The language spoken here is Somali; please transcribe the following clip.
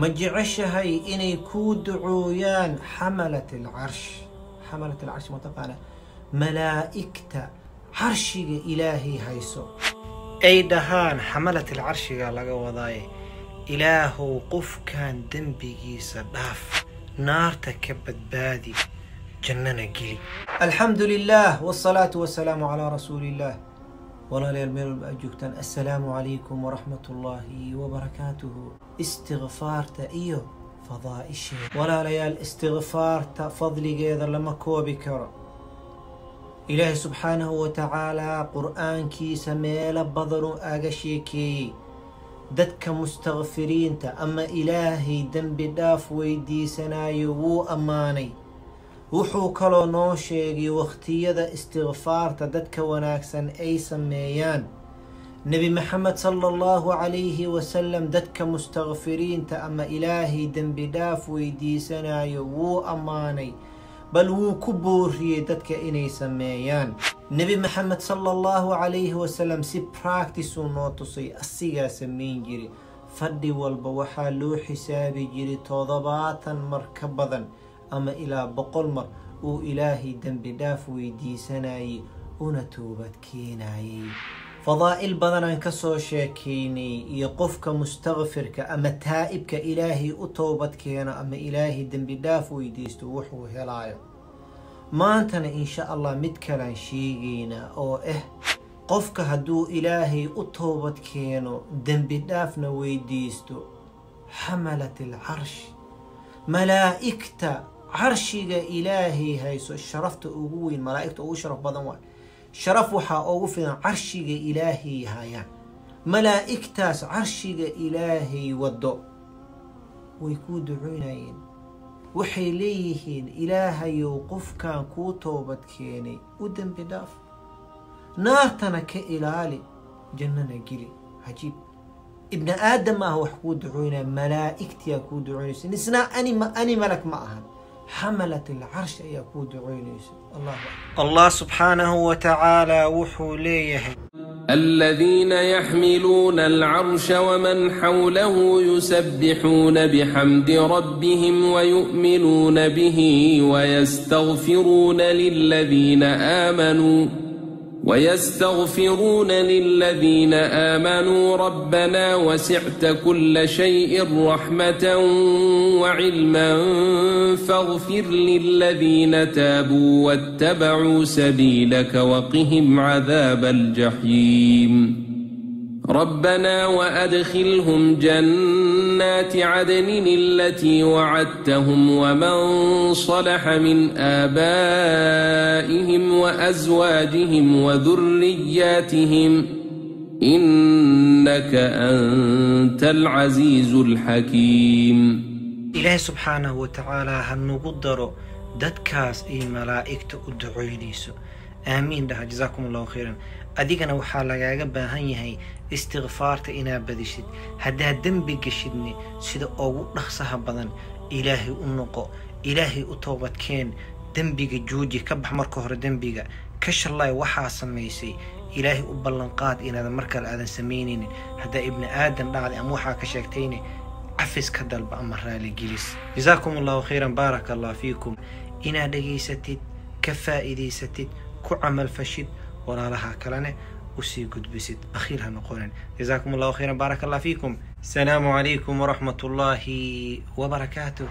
ma jeceshahay inay kuu ducooyaan xamalat alcarsh xamalat alcarsh mataqaana malaa'igta carshiga ilaahay hayso. Ay dhahaan xamalat alcarshiga laga wadaaye ilaahow qofkan dembigiisa dhaaf naarta ka badbaadi jannana geli. Alxamdu lilah wsalaatu wasalaamu calaa rasuuli illah walaalayaal meel walba aad joogtaan. Assalaamu calaykum waraxmat ullaahi wabarakaatuhu istikfaarta iyo fadaa'isheeda walaalayaal istikfaarta fadligeeda lama koobi karo. Ilaahay subxaanahu wa tacaalaa qur'aankiisa meelo badanuu aga sheekeeyey. Dadka mustakfiriinta ama ilaahay dembi dhaaf weydiisanayo wuu ammaanay wuxuu kaloo noo sheegay wakhtiyada istikfaarta dadka wanaagsan ay sameeyaan. Nebi maxamed sala allahu calayhi wasalam dadka mustakfiriinta ama ilaahay dembi dhaaf weydiisanayo wuu ammaanay bal wuu ku booriyey dadka inay sameeyaan. Nebi maxamed sala allahu calayhi wasalam si practicuu noo tusay asigaa samayn jiri fadhi walba waxaa loo xisaabi jiray toddobaatan mar ka badan ama ilaa boqol mar uu ilaahay dembi dhaaf weydiisanayay una toobad keenayay fadaa'il badanaan ka soo sheekaynay iyo qofka mustakfirka ama taa'ibka ilaahay u toobad keeno ama ilaahay dembi dhaaf weydiisto wuxuu helaayo. Maantana insha allah mid kalaan sheegaynaa oo ah qofka hadduu ilaahay u toobad keeno dembi dhaafna weydiisto xamalat alcarsh malaa'igta carshiga ilaahay hayso sharafta ugu weyn malaa'igta ugu sharaf badan waay. Sharaf waxaa ugu filan carshiga ilaahay hayaan. Malaa'igtaas carshiga ilaahay waddo. Way kuu ducoynayeen waxay leeyihiin ilaahayow qofkan kuu toobad keenay. U dembi dhaaf. Naartana ka ilaali jannana geli. Cajiib. Ibni aadam maaha wax kuu ducoynaya malaa'igtiyaa kuu ducoynaysa nisnaa ani malak ma ahan حملت العرش يقود عينيس الله الله سبحانه وتعالى وحو ليه. الذين يحملون العرش ومن حوله يسبحون بحمد ربهم ويؤمنون به ويستغفرون للذين آمنوا. ويستغفرون للذين آمنوا ربنا وسعت كل شيء رحمة وعلما فاغفر للذين تابوا واتبعوا سبيلك وقهم عذاب الجحيم. ربنا وأدخلهم جنات عدن التي وعدتهم ومن صلح من آبائهم وأزواجهم وذرياتهم إنك أنت العزيز الحكيم. إله سبحانه وتعالى هل هنقدر دتكاس إي ملائكة أدعينيسو آمين. ده جزاكم الله خيرا. Adigana waxaa lagaaga baahan yahay istikfaarta inaad badishid. Haddaad dembi geshidni sida ugu dhaqsaha badan ilaahay u noqo ilaahay u toobadkeen dembiga jooji ka bax marka hore dembiga. Ka shallaay waxaa samaysay. Ilaahay u ballanqaad inaadan mar kale aadan samaynaynin haddaa ibni aadan dhacday ama waxaa ka sheegtayne cafis ka dalba ama raaligelis jasaakum allahu khayran baaraka allah fiikum. Inaad dhegaysatid ka faa'iidaysatid ku camalfashid قرارها كلانه وسي قد بسيت أخيرها نقولن جزاكم الله خيرا. بارك الله فيكم. السلام عليكم ورحمة الله وبركاته.